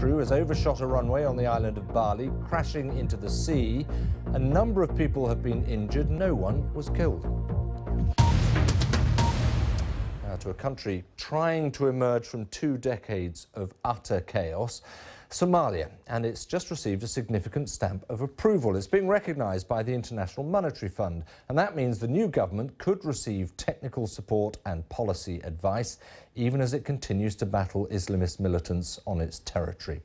crew has overshot a runway on the island of Bali, crashing into the sea. A number of people have been injured. No one was killed. Now to a country trying to emerge from two decades of utter chaos. Somalia, and it's just received a significant stamp of approval. It's being recognised by the International Monetary Fund, and that means the new government could receive technical support and policy advice, even as it continues to battle Islamist militants on its territory.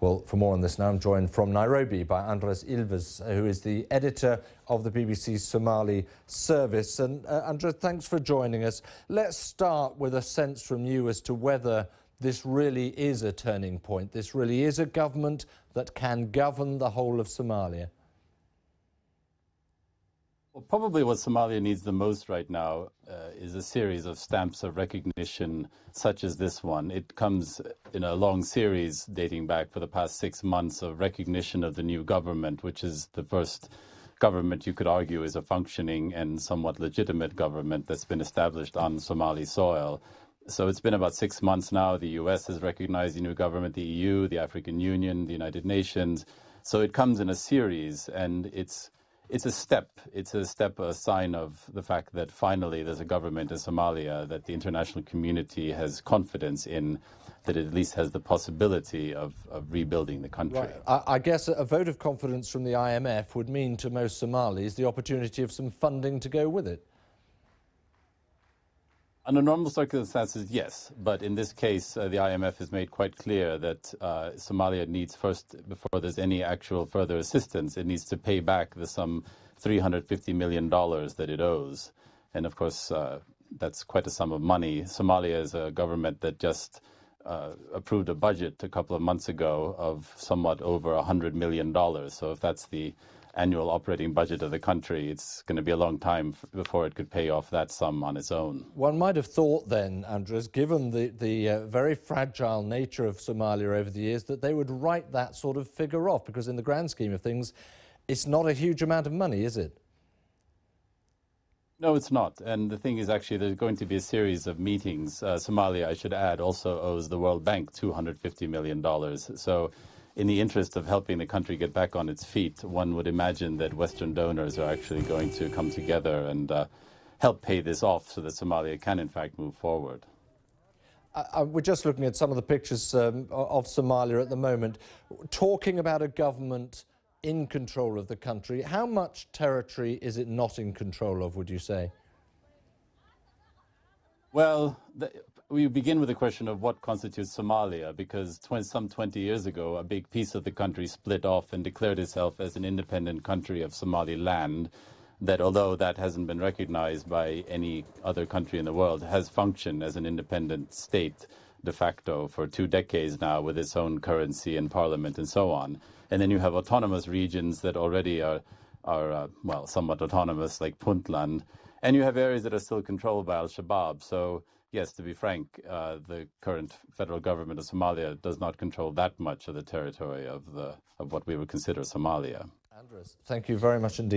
Well, for more on this now, I'm joined from Nairobi by Andres Ilves, who is the editor of the BBC Somali service. And uh, Andres, thanks for joining us. Let's start with a sense from you as to whether this really is a turning point. This really is a government that can govern the whole of Somalia. Well, probably what Somalia needs the most right now uh, is a series of stamps of recognition, such as this one. It comes in a long series dating back for the past six months of recognition of the new government, which is the first government you could argue is a functioning and somewhat legitimate government that's been established on Somali soil. So it's been about six months now. The US has recognized the new government, the EU, the African Union, the United Nations. So it comes in a series, and it's it's a step. It's a step, a sign of the fact that finally there's a government in Somalia that the international community has confidence in, that it at least has the possibility of, of rebuilding the country. Right. I, I guess a vote of confidence from the IMF would mean to most Somalis the opportunity of some funding to go with it. Under normal circumstances, yes. But in this case, uh, the IMF has made quite clear that uh, Somalia needs first, before there's any actual further assistance, it needs to pay back the some $350 million that it owes. And of course, uh, that's quite a sum of money. Somalia is a government that just uh, approved a budget a couple of months ago of somewhat over $100 million. So if that's the annual operating budget of the country, it's going to be a long time before it could pay off that sum on its own. One might have thought then, Andres, given the, the uh, very fragile nature of Somalia over the years, that they would write that sort of figure off, because in the grand scheme of things, it's not a huge amount of money, is it? No, it's not. And the thing is, actually, there's going to be a series of meetings. Uh, Somalia, I should add, also owes the World Bank $250 million. So in the interest of helping the country get back on its feet, one would imagine that Western donors are actually going to come together and uh, help pay this off so that Somalia can, in fact, move forward. Uh, we're just looking at some of the pictures um, of Somalia at the moment, talking about a government in control of the country. How much territory is it not in control of, would you say? Well, the, we begin with the question of what constitutes Somalia, because 20, some 20 years ago, a big piece of the country split off and declared itself as an independent country of Somaliland. That, although that hasn't been recognized by any other country in the world, has functioned as an independent state de facto for two decades now with its own currency and parliament and so on. And then you have autonomous regions that already are, are uh, well, somewhat autonomous, like Puntland. And you have areas that are still controlled by Al Shabaab. So yes, to be frank, uh, the current federal government of Somalia does not control that much of the territory of, the, of what we would consider Somalia. Andres, thank you very much indeed.